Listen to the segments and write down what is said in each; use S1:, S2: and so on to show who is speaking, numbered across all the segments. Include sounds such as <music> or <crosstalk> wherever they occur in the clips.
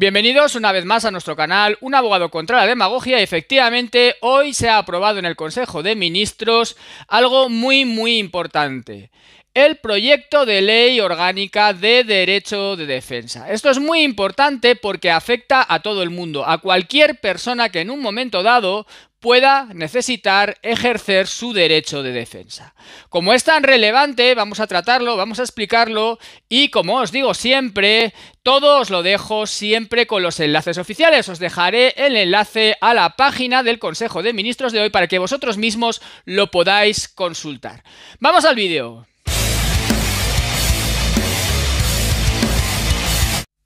S1: Bienvenidos una vez más a nuestro canal Un abogado contra la demagogia. Efectivamente, hoy se ha aprobado en el Consejo de Ministros algo muy muy importante. El proyecto de ley orgánica de derecho de defensa. Esto es muy importante porque afecta a todo el mundo, a cualquier persona que en un momento dado pueda necesitar ejercer su derecho de defensa. Como es tan relevante, vamos a tratarlo, vamos a explicarlo y como os digo siempre, todo os lo dejo siempre con los enlaces oficiales. Os dejaré el enlace a la página del Consejo de Ministros de hoy para que vosotros mismos lo podáis consultar. Vamos al vídeo.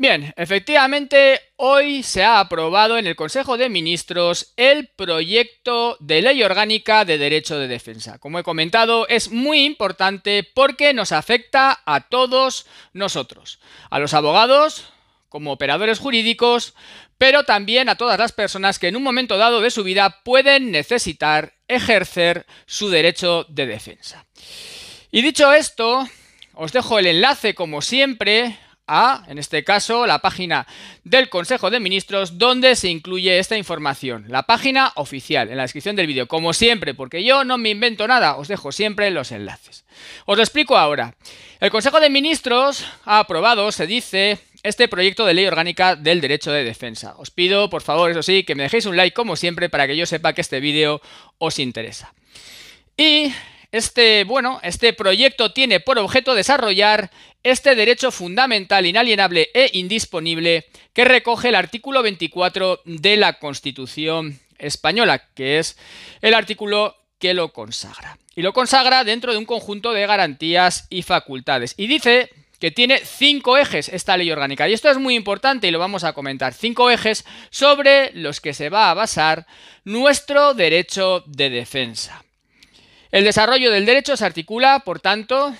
S1: Bien, efectivamente, hoy se ha aprobado en el Consejo de Ministros el proyecto de ley orgánica de derecho de defensa. Como he comentado, es muy importante porque nos afecta a todos nosotros, a los abogados, como operadores jurídicos, pero también a todas las personas que en un momento dado de su vida pueden necesitar ejercer su derecho de defensa. Y dicho esto, os dejo el enlace, como siempre, a, en este caso, la página del Consejo de Ministros donde se incluye esta información. La página oficial, en la descripción del vídeo, como siempre, porque yo no me invento nada, os dejo siempre los enlaces. Os lo explico ahora. El Consejo de Ministros ha aprobado, se dice, este proyecto de ley orgánica del derecho de defensa. Os pido, por favor, eso sí, que me dejéis un like como siempre para que yo sepa que este vídeo os interesa. Y este, bueno, este proyecto tiene por objeto desarrollar este derecho fundamental, inalienable e indisponible que recoge el artículo 24 de la Constitución española, que es el artículo que lo consagra. Y lo consagra dentro de un conjunto de garantías y facultades. Y dice que tiene cinco ejes esta ley orgánica. Y esto es muy importante y lo vamos a comentar. Cinco ejes sobre los que se va a basar nuestro derecho de defensa. El desarrollo del derecho se articula, por tanto,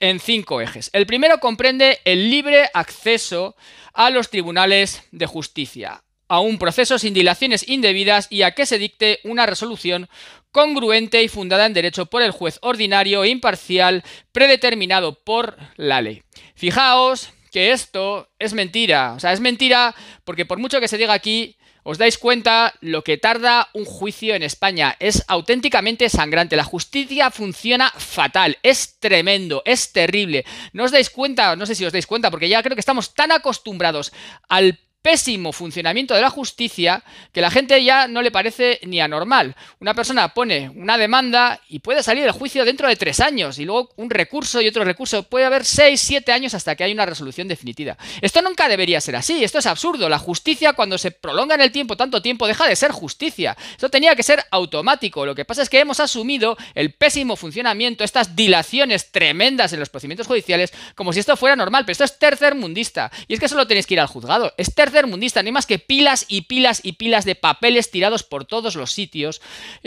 S1: en cinco ejes. El primero comprende el libre acceso a los tribunales de justicia, a un proceso sin dilaciones indebidas y a que se dicte una resolución congruente y fundada en derecho por el juez ordinario e imparcial predeterminado por la ley. Fijaos que esto es mentira, o sea, es mentira porque por mucho que se diga aquí, os dais cuenta lo que tarda un juicio en España. Es auténticamente sangrante. La justicia funciona fatal. Es tremendo. Es terrible. No os dais cuenta, no sé si os dais cuenta, porque ya creo que estamos tan acostumbrados al pésimo funcionamiento de la justicia que la gente ya no le parece ni anormal. Una persona pone una demanda y puede salir el juicio dentro de tres años y luego un recurso y otro recurso. Puede haber seis, siete años hasta que haya una resolución definitiva. Esto nunca debería ser así. Esto es absurdo. La justicia cuando se prolonga en el tiempo tanto tiempo deja de ser justicia. Esto tenía que ser automático. Lo que pasa es que hemos asumido el pésimo funcionamiento, estas dilaciones tremendas en los procedimientos judiciales como si esto fuera normal. Pero esto es tercermundista. Y es que solo tenéis que ir al juzgado. Es tercer mundista, no hay más que pilas y pilas y pilas de papeles tirados por todos los sitios.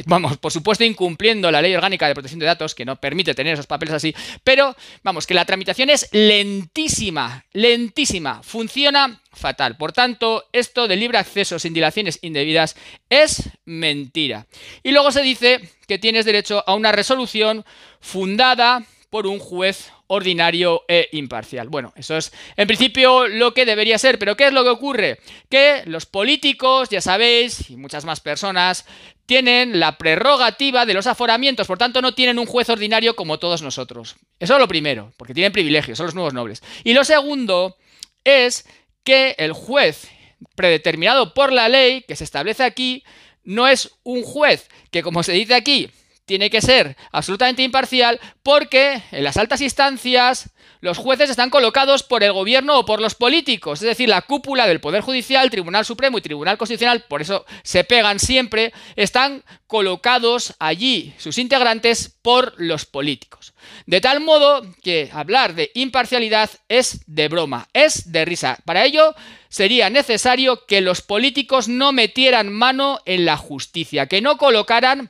S1: Vamos, por supuesto incumpliendo la ley orgánica de protección de datos, que no permite tener esos papeles así, pero vamos, que la tramitación es lentísima, lentísima, funciona fatal. Por tanto, esto de libre acceso sin dilaciones indebidas es mentira. Y luego se dice que tienes derecho a una resolución fundada por un juez ordinario e imparcial. Bueno, eso es en principio lo que debería ser, pero ¿qué es lo que ocurre? Que los políticos, ya sabéis, y muchas más personas, tienen la prerrogativa de los aforamientos, por tanto no tienen un juez ordinario como todos nosotros. Eso es lo primero, porque tienen privilegios, son los nuevos nobles. Y lo segundo es que el juez predeterminado por la ley que se establece aquí no es un juez que, como se dice aquí, tiene que ser absolutamente imparcial porque en las altas instancias los jueces están colocados por el gobierno o por los políticos, es decir, la cúpula del Poder Judicial, Tribunal Supremo y Tribunal Constitucional, por eso se pegan siempre, están colocados allí sus integrantes por los políticos. De tal modo que hablar de imparcialidad es de broma, es de risa. Para ello sería necesario que los políticos no metieran mano en la justicia, que no colocaran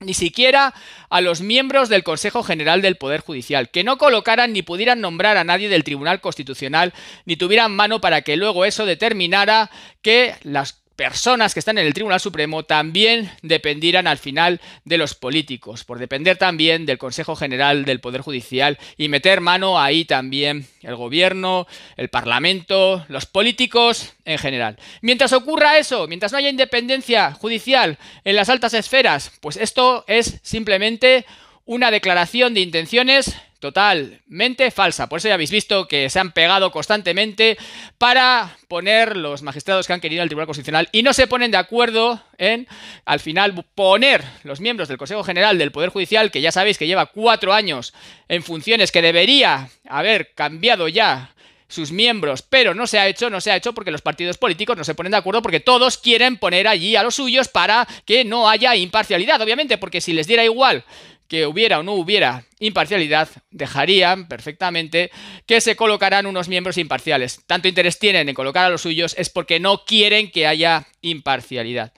S1: ni siquiera a los miembros del Consejo General del Poder Judicial, que no colocaran ni pudieran nombrar a nadie del Tribunal Constitucional, ni tuvieran mano para que luego eso determinara que las personas que están en el Tribunal Supremo también dependieran al final de los políticos, por depender también del Consejo General del Poder Judicial y meter mano ahí también el gobierno, el Parlamento, los políticos en general. Mientras ocurra eso, mientras no haya independencia judicial en las altas esferas, pues esto es simplemente una declaración de intenciones totalmente falsa. Por eso ya habéis visto que se han pegado constantemente para poner los magistrados que han querido al Tribunal Constitucional y no se ponen de acuerdo en, al final, poner los miembros del Consejo General del Poder Judicial, que ya sabéis que lleva cuatro años en funciones, que debería haber cambiado ya sus miembros, pero no se ha hecho, no se ha hecho porque los partidos políticos no se ponen de acuerdo porque todos quieren poner allí a los suyos para que no haya imparcialidad, obviamente, porque si les diera igual que hubiera o no hubiera imparcialidad, dejarían perfectamente que se colocaran unos miembros imparciales. Tanto interés tienen en colocar a los suyos es porque no quieren que haya imparcialidad.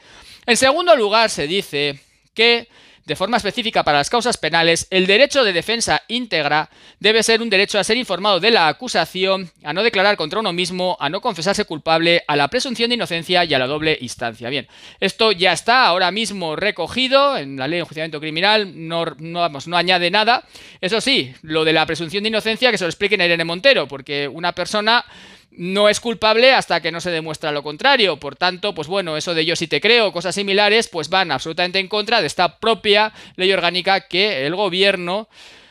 S1: En segundo lugar, se dice que de forma específica para las causas penales, el derecho de defensa íntegra debe ser un derecho a ser informado de la acusación, a no declarar contra uno mismo, a no confesarse culpable, a la presunción de inocencia y a la doble instancia. Bien, esto ya está ahora mismo recogido en la ley de enjuiciamiento criminal, no, no, vamos, no añade nada. Eso sí, lo de la presunción de inocencia que se lo explique a Irene Montero, porque una persona no es culpable hasta que no se demuestra lo contrario. Por tanto, pues bueno, eso de yo sí te creo, cosas similares, pues van absolutamente en contra de esta propia ley orgánica que el gobierno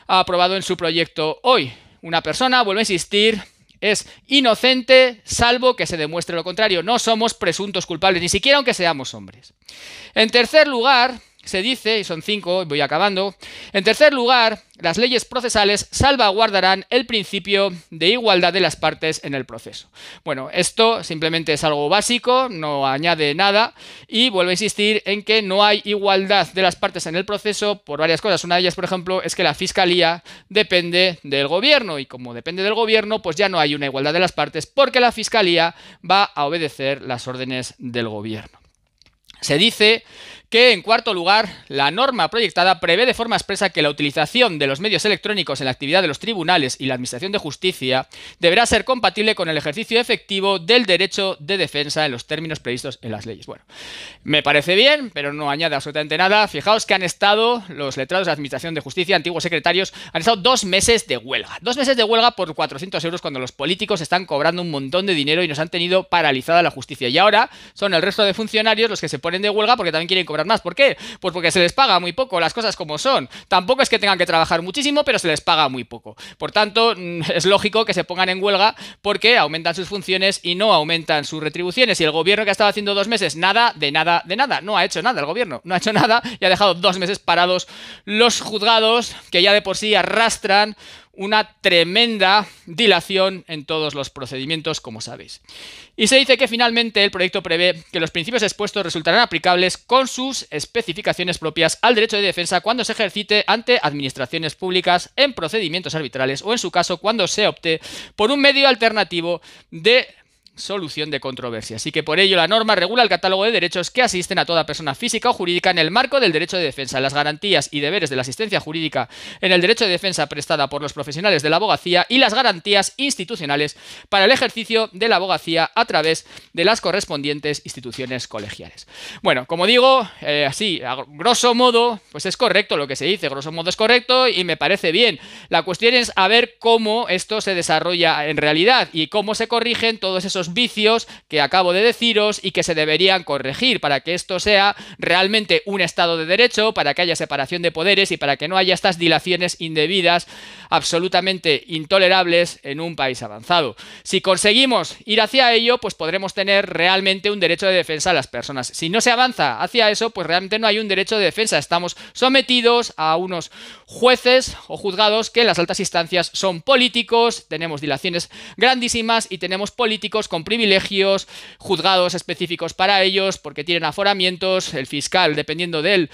S1: ha aprobado en su proyecto hoy. Una persona, vuelvo a insistir, es inocente salvo que se demuestre lo contrario. No somos presuntos culpables, ni siquiera aunque seamos hombres. En tercer lugar, se dice, y son cinco, voy acabando, en tercer lugar, las leyes procesales salvaguardarán el principio de igualdad de las partes en el proceso. Bueno, esto simplemente es algo básico, no añade nada y vuelvo a insistir en que no hay igualdad de las partes en el proceso por varias cosas. Una de ellas, por ejemplo, es que la fiscalía depende del gobierno y como depende del gobierno, pues ya no hay una igualdad de las partes porque la fiscalía va a obedecer las órdenes del gobierno. Se dice que en cuarto lugar, la norma proyectada prevé de forma expresa que la utilización de los medios electrónicos en la actividad de los tribunales y la Administración de Justicia deberá ser compatible con el ejercicio efectivo del derecho de defensa en los términos previstos en las leyes. Bueno, me parece bien, pero no añade absolutamente nada. Fijaos que han estado los letrados de la Administración de Justicia, antiguos secretarios, han estado dos meses de huelga. Dos meses de huelga por 400 euros cuando los políticos están cobrando un montón de dinero y nos han tenido paralizada la justicia. Y ahora son el resto de funcionarios los que se ponen de huelga porque también quieren cobrar más. ¿Por qué? Pues porque se les paga muy poco, las cosas como son. Tampoco es que tengan que trabajar muchísimo, pero se les paga muy poco. Por tanto, mm, <laughs> es lógico que se pongan en huelga porque aumentan sus funciones y no aumentan sus retribuciones. Y el gobierno que ha estado haciendo dos meses, nada, de nada, de nada. No ha hecho nada el gobierno, no ha hecho nada y ha dejado dos meses parados los juzgados que ya de por sí arrastran una tremenda dilación en todos los procedimientos, como sabéis. Y se dice que finalmente el proyecto prevé que los principios expuestos resultarán aplicables con sus especificaciones propias al derecho de defensa cuando se ejercite ante administraciones públicas en procedimientos arbitrales o en su caso cuando se opte por un medio alternativo de solución de controversia. Así que por ello la norma regula el catálogo de derechos que asisten a toda persona física o jurídica en el marco del derecho de defensa, las garantías y deberes de la asistencia jurídica en el derecho de defensa prestada por los profesionales de la abogacía y las garantías institucionales para el ejercicio de la abogacía a través de las correspondientes instituciones colegiales. Bueno, como digo, eh, así, grosso modo, pues es correcto lo que se dice, grosso modo es correcto y me parece bien. La cuestión es a ver cómo esto se desarrolla en realidad y cómo se corrigen todos esos vicios que acabo de deciros y que se deberían corregir para que esto sea realmente un Estado de Derecho, para que haya separación de poderes y para que no haya estas dilaciones indebidas absolutamente intolerables en un país avanzado. Si conseguimos ir hacia ello, pues podremos tener realmente un derecho de defensa a las personas. Si no se avanza hacia eso, pues realmente no hay un derecho de defensa. Estamos sometidos a unos jueces o juzgados que en las altas instancias son políticos, tenemos dilaciones grandísimas y tenemos políticos con privilegios, juzgados específicos para ellos, porque tienen aforamientos, el fiscal, dependiendo del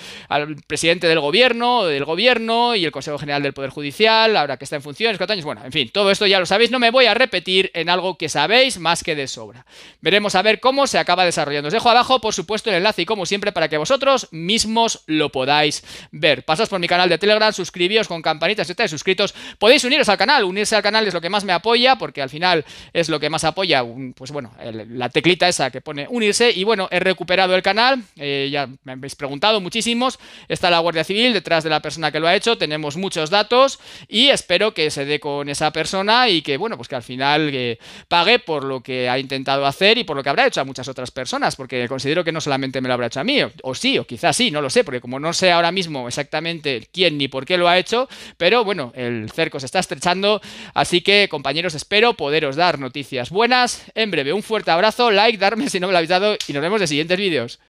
S1: presidente del gobierno, del gobierno, y el Consejo General del Poder Judicial, ahora que está en funciones, cuatro años, bueno, en fin, todo esto ya lo sabéis, no me voy a repetir en algo que sabéis más que de sobra. Veremos a ver cómo se acaba desarrollando. Os dejo abajo, por supuesto, el enlace y como siempre, para que vosotros mismos lo podáis ver. Pasad por mi canal de Telegram, suscribíos con campanitas si estáis suscritos. Podéis uniros al canal, unirse al canal es lo que más me apoya, porque al final es lo que más apoya un con, pues bueno, la teclita esa que pone unirse y bueno, he recuperado el canal, eh, ya me habéis preguntado muchísimos, está la Guardia Civil detrás de la persona que lo ha hecho, tenemos muchos datos y espero que se dé con esa persona y que, bueno, pues que al final eh, pague por lo que ha intentado hacer y por lo que habrá hecho a muchas otras personas, porque considero que no solamente me lo habrá hecho a mí, o, sí, o quizás sí, no lo sé, porque como no sé ahora mismo exactamente quién ni por qué lo ha hecho, pero bueno, el cerco se está estrechando, así que compañeros, espero poderos dar noticias buenas en breve. Un fuerte abrazo, like, darme si no me lo habéis dado y nos vemos en siguientes vídeos.